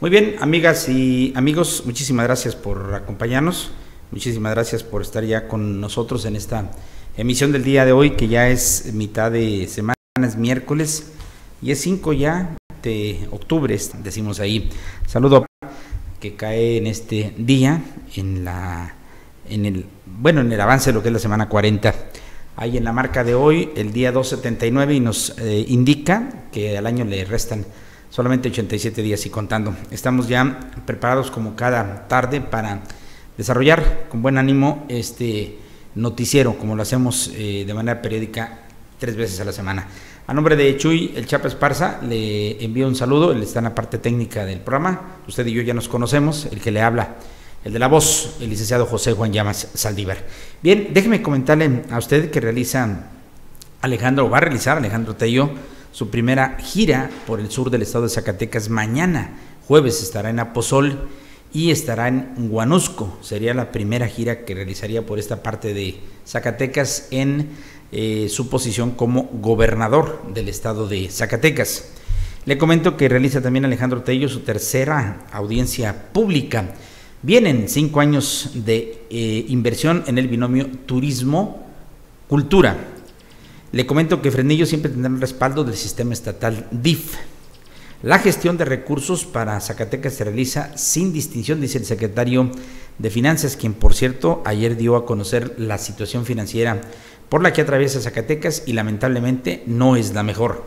Muy bien, amigas y amigos, muchísimas gracias por acompañarnos. Muchísimas gracias por estar ya con nosotros en esta emisión del día de hoy, que ya es mitad de semana, es miércoles y es 5 ya de octubre, decimos ahí. Saludo que cae en este día, en la en el bueno, en el avance de lo que es la semana 40. Hay en la marca de hoy el día 279 y nos eh, indica que al año le restan solamente 87 días y contando. Estamos ya preparados como cada tarde para desarrollar con buen ánimo este noticiero, como lo hacemos eh, de manera periódica tres veces a la semana. A nombre de Chuy, el Chapa Esparza, le envío un saludo, él está en la parte técnica del programa, usted y yo ya nos conocemos, el que le habla, el de la voz, el licenciado José Juan Llamas Saldívar. Bien, déjeme comentarle a usted que realiza Alejandro, va a realizar Alejandro Tello, su primera gira por el sur del estado de Zacatecas mañana, jueves estará en Aposol y estará en Guanusco. Sería la primera gira que realizaría por esta parte de Zacatecas en eh, su posición como gobernador del estado de Zacatecas. Le comento que realiza también Alejandro Tello su tercera audiencia pública. Vienen cinco años de eh, inversión en el binomio turismo-cultura. Le comento que Frenillo siempre tendrá el respaldo del sistema estatal DIF. La gestión de recursos para Zacatecas se realiza sin distinción, dice el secretario de Finanzas, quien por cierto ayer dio a conocer la situación financiera por la que atraviesa Zacatecas y lamentablemente no es la mejor.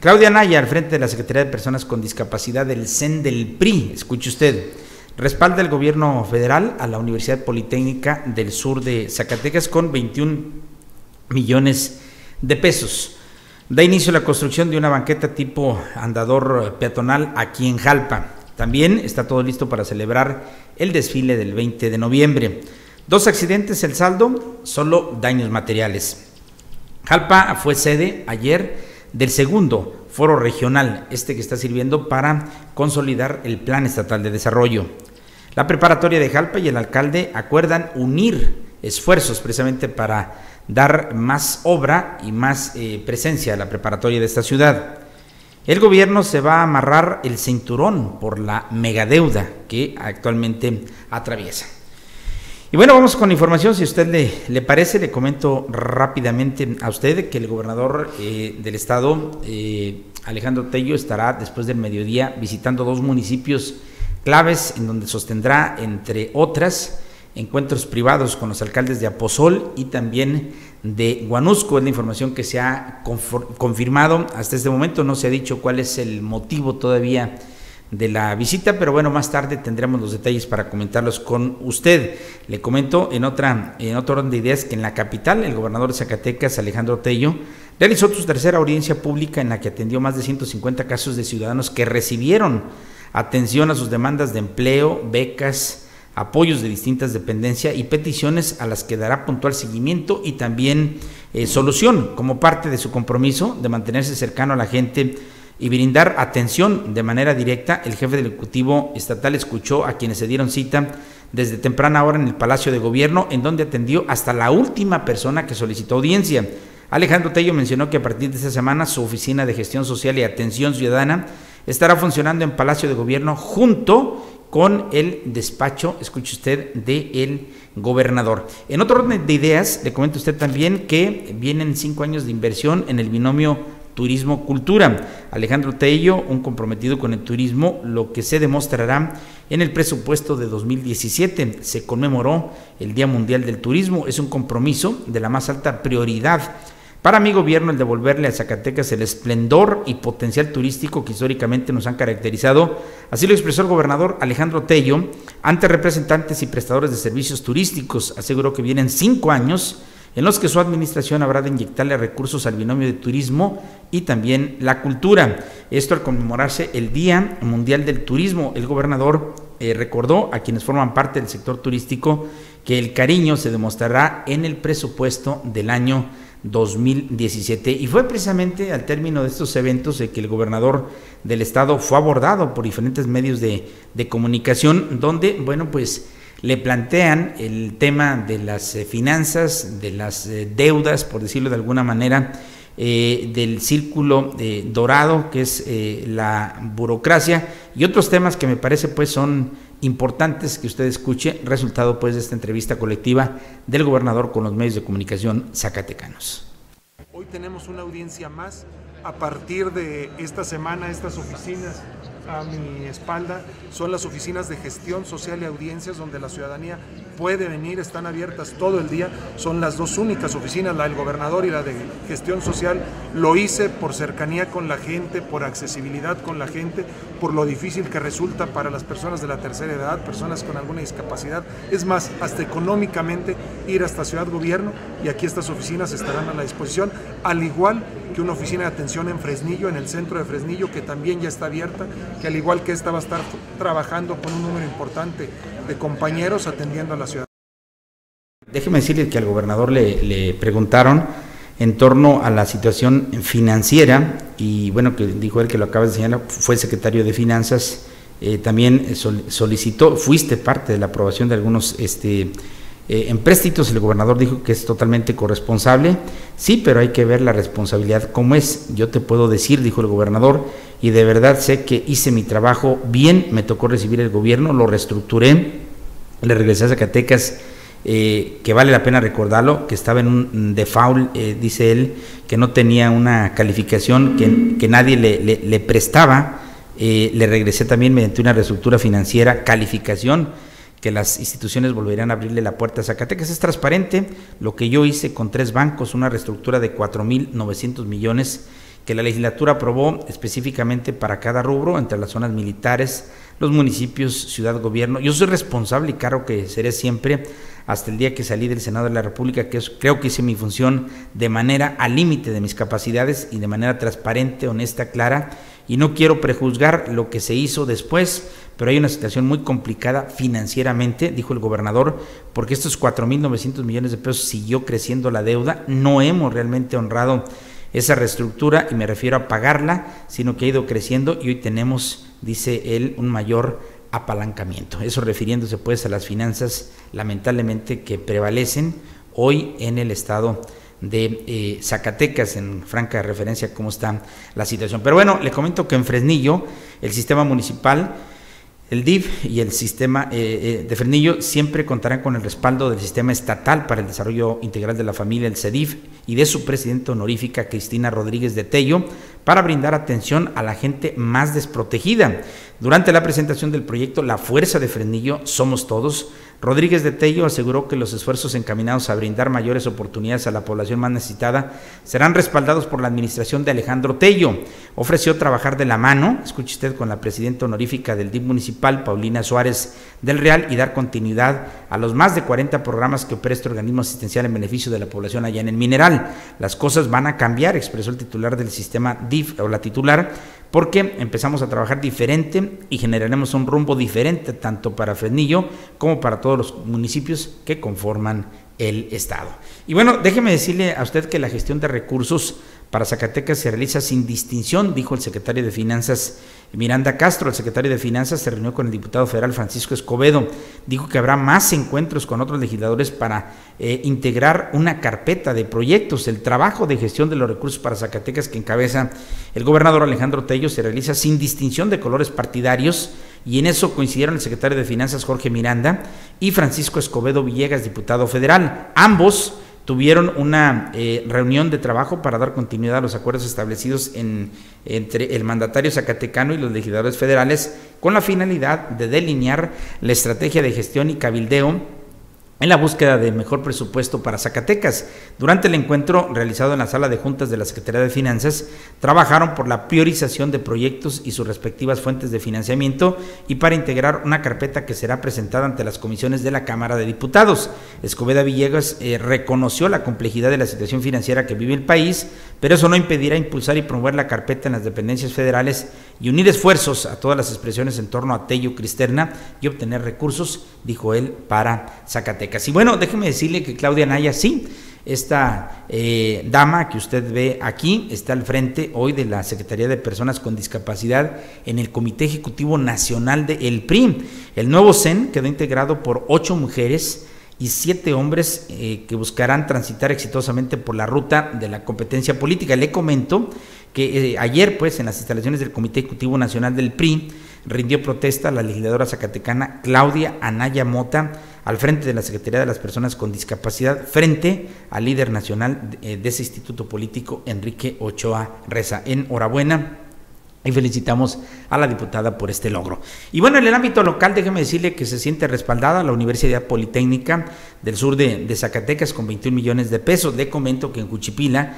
Claudia Naya, al frente de la Secretaría de Personas con Discapacidad del CEN del PRI, escuche usted, respalda el gobierno federal a la Universidad Politécnica del Sur de Zacatecas con 21 millones de pesos Da inicio la construcción de una banqueta tipo andador peatonal aquí en Jalpa. También está todo listo para celebrar el desfile del 20 de noviembre. Dos accidentes, el saldo, solo daños materiales. Jalpa fue sede ayer del segundo foro regional, este que está sirviendo para consolidar el Plan Estatal de Desarrollo. La preparatoria de Jalpa y el alcalde acuerdan unir esfuerzos precisamente para dar más obra y más eh, presencia a la preparatoria de esta ciudad. El gobierno se va a amarrar el cinturón por la megadeuda que actualmente atraviesa. Y bueno, vamos con información. Si a usted le, parece, le comento rápidamente a usted que el gobernador eh, del estado, eh, Alejandro Tello, estará después del mediodía visitando dos municipios claves en donde sostendrá, entre otras, encuentros privados con los alcaldes de Aposol y también de Guanusco. Es la información que se ha confirmado hasta este momento. No se ha dicho cuál es el motivo todavía de la visita, pero bueno, más tarde tendremos los detalles para comentarlos con usted. Le comento en otra en otro orden de ideas que en la capital el gobernador de Zacatecas, Alejandro Tello, realizó su tercera audiencia pública en la que atendió más de 150 casos de ciudadanos que recibieron atención a sus demandas de empleo, becas, apoyos de distintas dependencias y peticiones a las que dará puntual seguimiento y también eh, solución como parte de su compromiso de mantenerse cercano a la gente y brindar atención de manera directa. El jefe del Ejecutivo Estatal escuchó a quienes se dieron cita desde temprana hora en el Palacio de Gobierno, en donde atendió hasta la última persona que solicitó audiencia. Alejandro Tello mencionó que a partir de esta semana su oficina de gestión social y atención ciudadana estará funcionando en Palacio de Gobierno junto con el despacho, escuche usted, del el gobernador. En otro orden de ideas, le comento usted también que vienen cinco años de inversión en el binomio turismo-cultura. Alejandro Tello, un comprometido con el turismo, lo que se demostrará en el presupuesto de 2017. Se conmemoró el Día Mundial del Turismo, es un compromiso de la más alta prioridad para mi gobierno, el devolverle a Zacatecas el esplendor y potencial turístico que históricamente nos han caracterizado, así lo expresó el gobernador Alejandro Tello ante representantes y prestadores de servicios turísticos. Aseguró que vienen cinco años en los que su administración habrá de inyectarle recursos al binomio de turismo y también la cultura. Esto al conmemorarse el Día Mundial del Turismo. El gobernador eh, recordó a quienes forman parte del sector turístico que el cariño se demostrará en el presupuesto del año 2017. Y fue precisamente al término de estos eventos de que el gobernador del estado fue abordado por diferentes medios de, comunicación, donde, bueno, pues le plantean el tema de las eh, finanzas, de las eh, deudas, por decirlo de alguna manera, eh, del círculo dorado, que es la burocracia, y otros temas que me parece pues son importantes que usted escuche, resultado pues de esta entrevista colectiva del gobernador con los medios de comunicación zacatecanos. Hoy tenemos una audiencia más a partir de esta semana, estas oficinas a mi espalda son las oficinas de gestión social y audiencias donde la ciudadanía puede venir, están abiertas todo el día, son las dos únicas oficinas, la del gobernador y la de gestión social. Lo hice por cercanía con la gente, por accesibilidad con la gente, por lo difícil que resulta para las personas de la tercera edad, personas con alguna discapacidad. Es más, hasta económicamente ir hasta Ciudad Gobierno y aquí estas oficinas estarán a la disposición, al igual que una oficina de atención en Fresnillo, en el centro de Fresnillo, que también ya está abierta, que al igual que esta va a estar trabajando con un número importante de compañeros atendiendo a la ciudad. Déjeme decirle que al gobernador le, preguntaron en torno a la situación financiera y bueno, que dijo él que lo acaba de señalar, fue secretario de Finanzas, eh, también solicitó, fuiste parte de la aprobación de algunos este, eh, en préstitos el gobernador dijo que es totalmente corresponsable, sí, pero hay que ver la responsabilidad como es. Yo te puedo decir, dijo el gobernador, y de verdad sé que hice mi trabajo bien, me tocó recibir el gobierno, lo reestructuré, le regresé a Zacatecas, eh, que vale la pena recordarlo, que estaba en un default, eh, dice él, que no tenía una calificación que, nadie le, prestaba, le regresé también mediante una reestructura financiera, calificación, que las instituciones volverían a abrirle la puerta a Zacatecas. Es transparente lo que yo hice con tres bancos, una reestructura de 4.900 millones que la legislatura aprobó específicamente para cada rubro, entre las zonas militares, los municipios, ciudad, gobierno. Yo soy responsable y claro que seré siempre hasta el día que salí del Senado de la República, que creo que hice mi función de manera al límite de mis capacidades y de manera transparente, honesta, clara, y no quiero prejuzgar lo que se hizo después, pero hay una situación muy complicada financieramente, dijo el gobernador, porque estos 4.900 millones de pesos siguió creciendo la deuda, no hemos realmente honrado esa reestructura y me refiero a pagarla, sino que ha ido creciendo y hoy tenemos, dice él, un mayor apalancamiento. Eso refiriéndose pues a las finanzas lamentablemente que prevalecen hoy en el estado de eh, Zacatecas, en franca referencia a cómo está la situación. Pero bueno, le comento que en Fresnillo el sistema municipal el DIF y el sistema eh, eh, de Fresnillo siempre contarán con el respaldo del Sistema Estatal para el Desarrollo Integral de la Familia, el CEDIF, y de su presidenta honorífica, Cristina Rodríguez de Tello, para brindar atención a la gente más desprotegida. Durante la presentación del proyecto La Fuerza de Fresnillo, Somos Todos, Rodríguez de Tello aseguró que los esfuerzos encaminados a brindar mayores oportunidades a la población más necesitada serán respaldados por la administración de Alejandro Tello. Ofreció trabajar de la mano, escuche usted, con la presidenta honorífica del DIP municipal, Paulina Suárez del Real, y dar continuidad a los más de 40 programas que opera este organismo asistencial en beneficio de la población allá en el mineral. Las cosas van a cambiar, expresó el titular del sistema DIF o la titular, porque empezamos a trabajar diferente y generaremos un rumbo diferente tanto para Fresnillo como para todos los municipios que conforman el Estado. Y bueno, déjeme decirle a usted que la gestión de recursos para Zacatecas se realiza sin distinción, dijo el secretario de Finanzas Miranda Castro, el secretario de Finanzas, se reunió con el diputado federal Francisco Escobedo. Dijo que habrá más encuentros con otros legisladores para eh, integrar una carpeta de proyectos. El trabajo de gestión de los recursos para Zacatecas que encabeza el gobernador Alejandro Tello se realiza sin distinción de colores partidarios y en eso coincidieron el secretario de Finanzas Jorge Miranda y Francisco Escobedo Villegas, diputado federal. Ambos tuvieron una eh, reunión de trabajo para dar continuidad a los acuerdos establecidos entre el mandatario zacatecano y los legisladores federales con la finalidad de delinear la estrategia de gestión y cabildeo en la búsqueda de mejor presupuesto para Zacatecas. Durante el encuentro realizado en la sala de juntas de la Secretaría de Finanzas, trabajaron por la priorización de proyectos y sus respectivas fuentes de financiamiento y para integrar una carpeta que será presentada ante las comisiones de la Cámara de Diputados. Escobeda Villegas eh, reconoció la complejidad de la situación financiera que vive el país, pero eso no impedirá impulsar y promover la carpeta en las dependencias federales y unir esfuerzos a todas las expresiones en torno a Tello Cristerna y obtener recursos, dijo él, para Zacatecas. Y bueno, déjeme decirle que Claudia Naya sí, esta eh, dama que usted ve aquí está al frente hoy de la Secretaría de Personas con Discapacidad en el Comité Ejecutivo Nacional del El PRI. El nuevo CEN quedó integrado por ocho mujeres y siete hombres eh, que buscarán transitar exitosamente por la ruta de la competencia política. Le comento que eh, ayer, pues, en las instalaciones del Comité Ejecutivo Nacional del PRI, rindió protesta la legisladora zacatecana Claudia Anaya Mota al frente de la Secretaría de las Personas con Discapacidad, frente al líder nacional de, ese instituto político, Enrique Ochoa Reza. Enhorabuena y felicitamos a la diputada por este logro. Y bueno, en el ámbito local, déjeme decirle que se siente respaldada la Universidad Politécnica del sur de, de Zacatecas con 21 millones de pesos. Le comento que en Cuchipila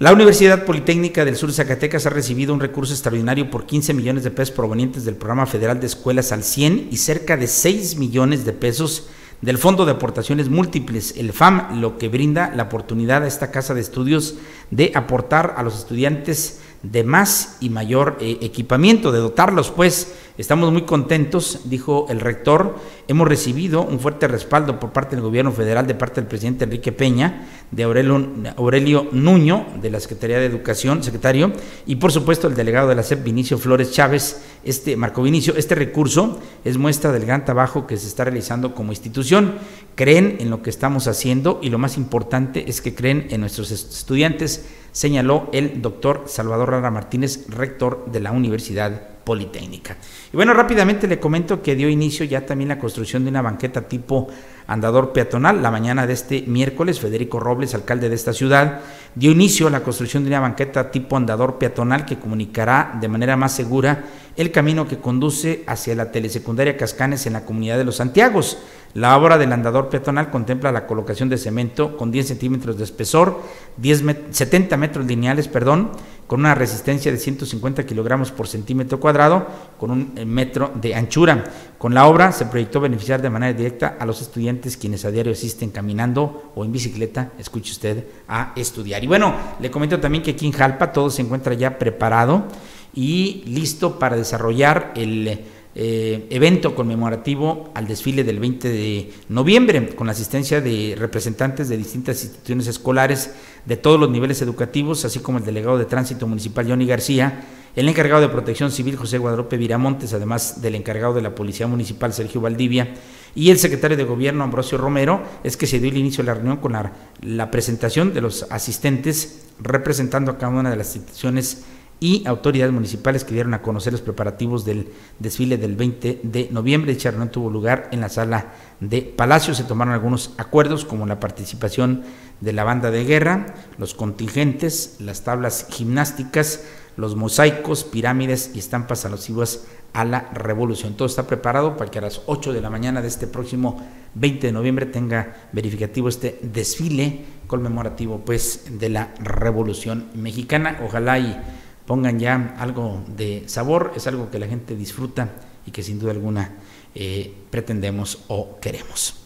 la Universidad Politécnica del Sur de Zacatecas ha recibido un recurso extraordinario por 15 millones de pesos provenientes del Programa Federal de Escuelas al 100 y cerca de 6 millones de pesos del Fondo de Aportaciones Múltiples, el FAM, lo que brinda la oportunidad a esta casa de estudios de aportar a los estudiantes de más y mayor eh, equipamiento, de dotarlos pues. Estamos muy contentos, dijo el rector. Hemos recibido un fuerte respaldo por parte del gobierno federal, de parte del presidente Enrique Peña, de Aurelio, Nuño, de la Secretaría de Educación, secretario, y por supuesto el delegado de la SEP, Vinicio Flores Chávez, este Marco Vinicio. Este recurso es muestra del gran trabajo que se está realizando como institución. Creen en lo que estamos haciendo y lo más importante es que creen en nuestros estudiantes señaló el doctor Salvador Rara Martínez, rector de la Universidad Politécnica. Y bueno, rápidamente le comento que dio inicio ya también la construcción de una banqueta tipo andador peatonal. La mañana de este miércoles, Federico Robles, alcalde de esta ciudad, dio inicio a la construcción de una banqueta tipo andador peatonal que comunicará de manera más segura el camino que conduce hacia la telesecundaria Cascanes en la comunidad de Los Santiagos. La obra del andador peatonal contempla la colocación de cemento con 10 centímetros de espesor, 10 70 metros lineales, perdón, con una resistencia de 150 kilogramos por centímetro cuadrado, con un eh, metro de anchura. Con la obra se proyectó beneficiar de manera directa a los estudiantes quienes a diario asisten caminando o en bicicleta, escuche usted, a estudiar. Y bueno, le comento también que aquí en Jalpa todo se encuentra ya preparado y listo para desarrollar el eh, evento conmemorativo al desfile del 20 de noviembre, con la asistencia de representantes de distintas instituciones escolares de todos los niveles educativos, así como el delegado de tránsito municipal Johnny García, el encargado de protección civil José Guadalupe Viramontes, además del encargado de la Policía Municipal Sergio Valdivia, y el secretario de Gobierno Ambrosio Romero, es que se dio el inicio de la reunión con la, la presentación de los asistentes representando a cada una de las instituciones y autoridades municipales que dieron a conocer los preparativos del desfile del 20 de noviembre. Dicha reunión tuvo lugar en la sala de Palacio. Se tomaron algunos acuerdos como la participación de la banda de guerra, los contingentes, las tablas gimnásticas, los mosaicos, pirámides y estampas alusivas a la revolución. Todo está preparado para que a las 8 de la mañana de este próximo 20 de noviembre tenga verificativo este desfile conmemorativo pues de la revolución mexicana. Ojalá y pongan ya algo de sabor, es algo que la gente disfruta y que sin duda alguna eh, pretendemos o queremos.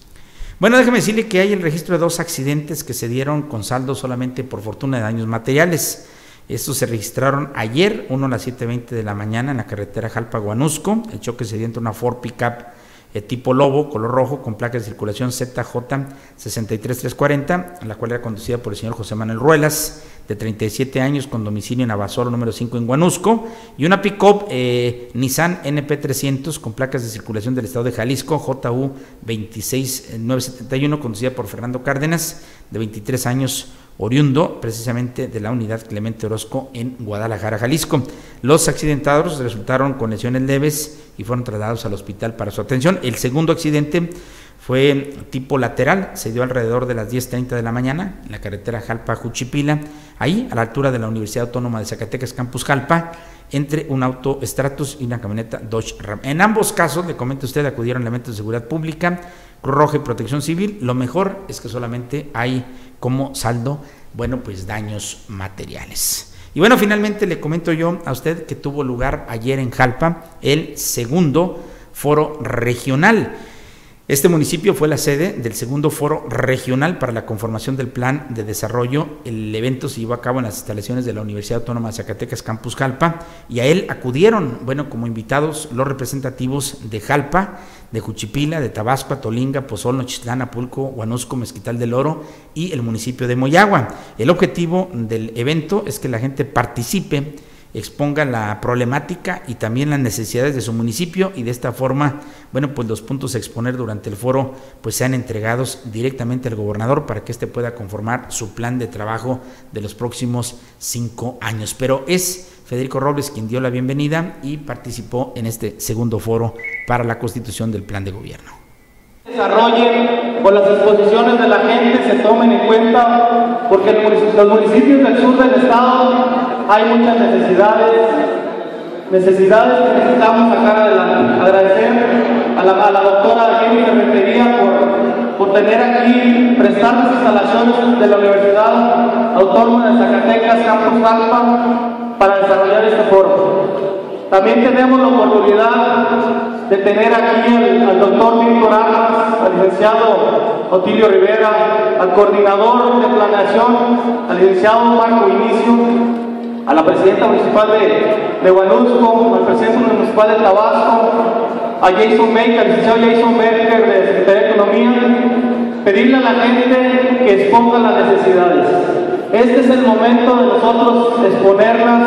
Bueno, déjeme decirle que hay el registro de dos accidentes que se dieron con saldo solamente por fortuna de daños materiales. Estos se registraron ayer, uno a las 7.20 de la mañana en la carretera Jalpa-Guanusco. El choque se dio entre una Ford Pickup eh, tipo Lobo, color rojo, con placa de circulación ZJ63340, la cual era conducida por el señor José Manuel Ruelas de 37 años, con domicilio en Abasolo número 5 en Guanusco, y una pick-up eh, Nissan NP300 con placas de circulación del estado de Jalisco, JU 26971, conducida por Fernando Cárdenas, de 23 años, oriundo precisamente de la unidad Clemente Orozco en Guadalajara, Jalisco. Los accidentados resultaron con lesiones leves y fueron trasladados al hospital para su atención. El segundo accidente fue tipo lateral, se dio alrededor de las 10.30 de la mañana en la carretera Jalpa-Juchipila, ahí a la altura de la Universidad Autónoma de Zacatecas, Campus Jalpa, entre un auto Stratus y una camioneta Dodge Ram. En ambos casos, le comento a usted, acudieron elementos de seguridad pública, Cruz Roja y Protección Civil. Lo mejor es que solamente hay como saldo, bueno, pues daños materiales. Y bueno, finalmente le comento yo a usted que tuvo lugar ayer en Jalpa el segundo foro regional. Este municipio fue la sede del segundo foro regional para la conformación del plan de desarrollo. El evento se llevó a cabo en las instalaciones de la Universidad Autónoma de Zacatecas Campus Jalpa y a él acudieron, bueno, como invitados los representativos de Jalpa, de Juchipila, de Tabasco, Tolinga, Pozol, Nochitlán, Apulco, Huanusco, Mezquital del Oro y el municipio de Moyagua. El objetivo del evento es que la gente participe exponga la problemática y también las necesidades de su municipio y de esta forma, bueno, pues los puntos a exponer durante el foro pues sean entregados directamente al gobernador para que éste pueda conformar su plan de trabajo de los próximos cinco años. Pero es Federico Robles quien dio la bienvenida y participó en este segundo foro para la constitución del plan de gobierno. Desarrollen con las exposiciones de la gente, se tomen en cuenta, porque los municipios del sur del estado hay muchas necesidades, necesidades que necesitamos sacar adelante. Agradecer a la, a la doctora Jenny Ferretería por, por tener aquí, prestar las instalaciones de la Universidad Autónoma de Zacatecas, Campus Alfa, para desarrollar este foro. También tenemos la oportunidad de tener aquí al, al doctor Víctor Armas, al licenciado Otilio Rivera, al coordinador de planeación, al licenciado Marco Inicio, a la presidenta municipal de, de Guanusco, al presidente municipal de Tabasco, a Jason Baker, al licenciado Jason Baker de Secretaría de Economía, pedirle a la gente que exponga las necesidades. Este es el momento de nosotros exponerlas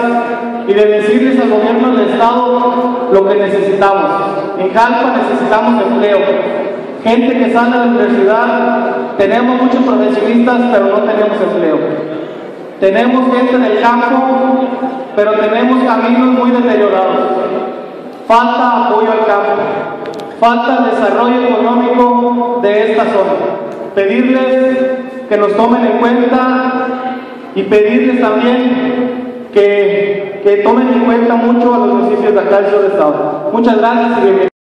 y de decirles al gobierno del Estado lo que necesitamos. En Jalpa necesitamos empleo. Gente que sale de la universidad, tenemos muchos profesionistas, pero no tenemos empleo. Tenemos gente del campo, pero tenemos caminos muy deteriorados. Falta apoyo al campo, falta desarrollo económico de esta zona. Pedirles que nos tomen en cuenta y pedirles también que, que tomen en cuenta mucho a los municipios de acá del sur del estado. Muchas gracias y bienvenidos.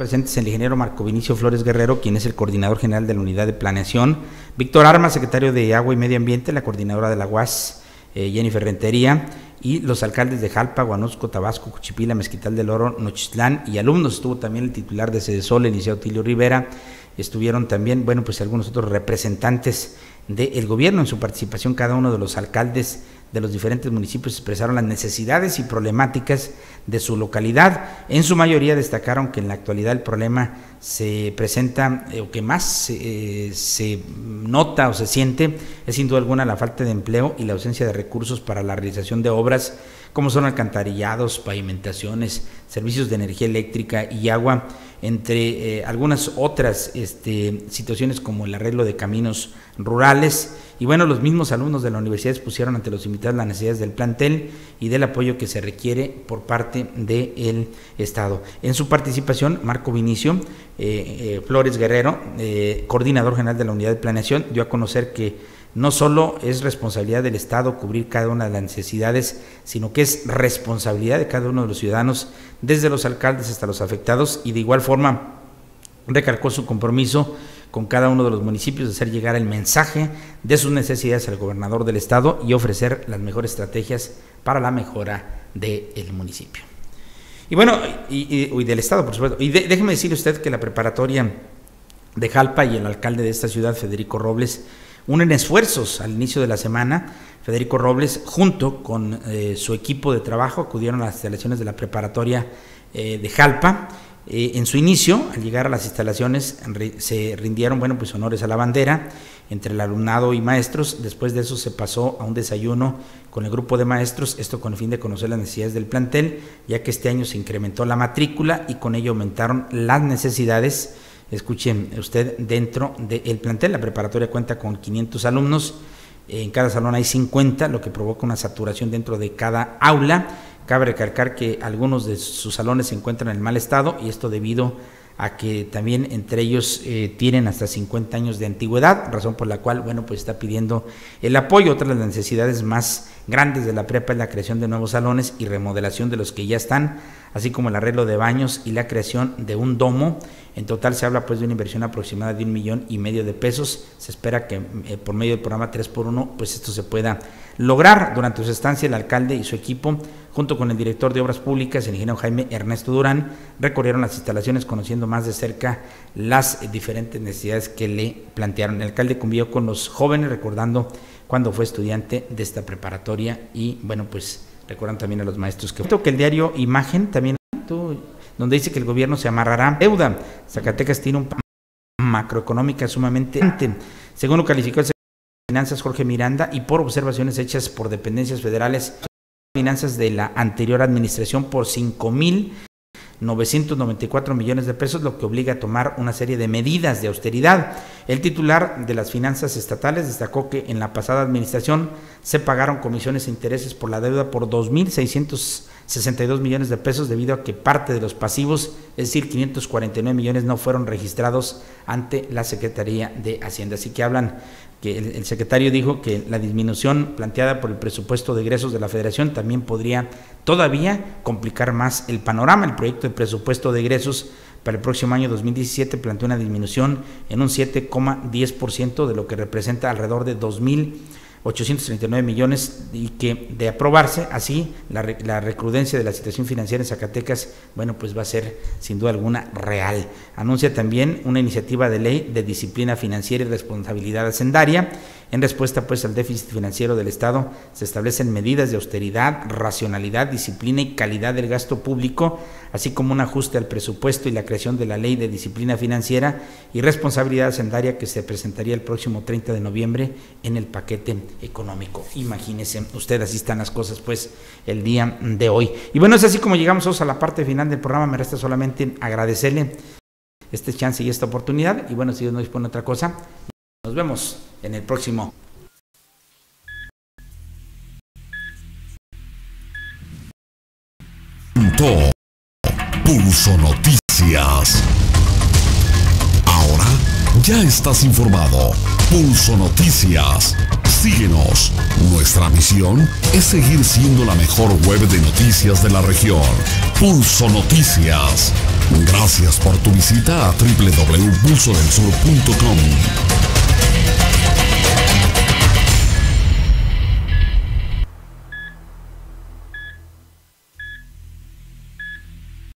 Presentes el ingeniero Marco Vinicio Flores Guerrero, quien es el coordinador general de la unidad de planeación, Víctor Armas, secretario de Agua y Medio Ambiente, la coordinadora de la UAS, eh, Jennifer Rentería, y los alcaldes de Jalpa, Guanusco, Tabasco, Cuchipila, Mezquital del Oro, Nochistlán y alumnos. Estuvo también el titular de Sol, el liceo Tilio Rivera. Estuvieron también, bueno, pues algunos otros representantes del gobierno en su participación, cada uno de los alcaldes de los diferentes municipios expresaron las necesidades y problemáticas de su localidad. En su mayoría destacaron que en la actualidad el problema se presenta, eh, o que más eh, se nota o se siente, es sin duda alguna la falta de empleo y la ausencia de recursos para la realización de obras como son alcantarillados, pavimentaciones, servicios de energía eléctrica y agua, entre eh, algunas otras este, situaciones como el arreglo de caminos rurales y bueno, los mismos alumnos de la universidad expusieron ante los invitados las necesidades del plantel y del apoyo que se requiere por parte del Estado. En su participación, Marco Vinicio eh, eh, Flores Guerrero, eh, coordinador general de la unidad de planeación, dio a conocer que no solo es responsabilidad del Estado cubrir cada una de las necesidades, sino que es responsabilidad de cada uno de los ciudadanos, desde los alcaldes hasta los afectados, y de igual forma recalcó su compromiso con cada uno de los municipios, de hacer llegar el mensaje de sus necesidades al gobernador del estado y ofrecer las mejores estrategias para la mejora del municipio. Y bueno, y, del estado, por supuesto. Y déjeme decirle usted que la preparatoria de Jalpa y el alcalde de esta ciudad, Federico Robles, unen esfuerzos al inicio de la semana. Federico Robles, junto con eh, su equipo de trabajo, acudieron a las instalaciones de la preparatoria eh, de Jalpa eh, en su inicio, al llegar a las instalaciones, se rindieron bueno, pues honores a la bandera entre el alumnado y maestros. Después de eso se pasó a un desayuno con el grupo de maestros, esto con el fin de conocer las necesidades del plantel, ya que este año se incrementó la matrícula y con ello aumentaron las necesidades. Escuchen usted, dentro del plantel, la preparatoria cuenta con 500 alumnos, en cada salón hay 50, lo que provoca una saturación dentro de cada aula Cabe recalcar que algunos de sus salones se encuentran en mal estado y esto debido a que también entre ellos eh, tienen hasta 50 años de antigüedad, razón por la cual, bueno, pues está pidiendo el apoyo. Otra de las necesidades más grandes de la prepa es la creación de nuevos salones y remodelación de los que ya están, así como el arreglo de baños y la creación de un domo. En total se habla pues de una inversión aproximada de un millón y medio de pesos. Se espera que eh, por medio del programa 3x1 pues esto se pueda lograr. Durante su estancia el alcalde y su equipo junto con el director de Obras Públicas, el ingeniero Jaime Ernesto Durán, recorrieron las instalaciones conociendo más de cerca las diferentes necesidades que le plantearon. El alcalde convivió con los jóvenes recordando cuando fue estudiante de esta preparatoria y bueno, pues recuerdan también a los maestros que... que el diario Imagen también, donde dice que el gobierno se amarrará deuda. Zacatecas tiene un macroeconómica sumamente... Según lo calificó el Finanzas Jorge Miranda y por observaciones hechas por dependencias federales finanzas de la anterior administración por 5.994 millones de pesos, lo que obliga a tomar una serie de medidas de austeridad. El titular de las finanzas estatales destacó que en la pasada administración se pagaron comisiones e intereses por la deuda por 2.662 millones de pesos debido a que parte de los pasivos, es decir, 549 millones, no fueron registrados ante la Secretaría de Hacienda. Así que hablan que el, secretario dijo que la disminución planteada por el presupuesto de egresos de la federación también podría todavía complicar más el panorama. El proyecto de presupuesto de egresos para el próximo año 2017 plantea una disminución en un 7,10% de lo que representa alrededor de 2.000 839 millones y que de aprobarse así la, la, recrudencia de la situación financiera en Zacatecas, bueno, pues va a ser sin duda alguna real. Anuncia también una iniciativa de ley de disciplina financiera y responsabilidad hacendaria en respuesta pues al déficit financiero del Estado, se establecen medidas de austeridad, racionalidad, disciplina y calidad del gasto público, así como un ajuste al presupuesto y la creación de la Ley de Disciplina Financiera y Responsabilidad Hacendaria que se presentaría el próximo 30 de noviembre en el paquete económico. Imagínense usted, así están las cosas pues el día de hoy. Y bueno, es así como llegamos a la parte final del programa, me resta solamente agradecerle este chance y esta oportunidad y bueno, si Dios no dispone otra cosa, nos vemos en el próximo. Pulso Noticias. Ahora ya estás informado. Pulso Noticias. Síguenos. Nuestra misión es seguir siendo la mejor web de noticias de la región. Pulso Noticias. Gracias por tu visita a www.pulsodelsur.com.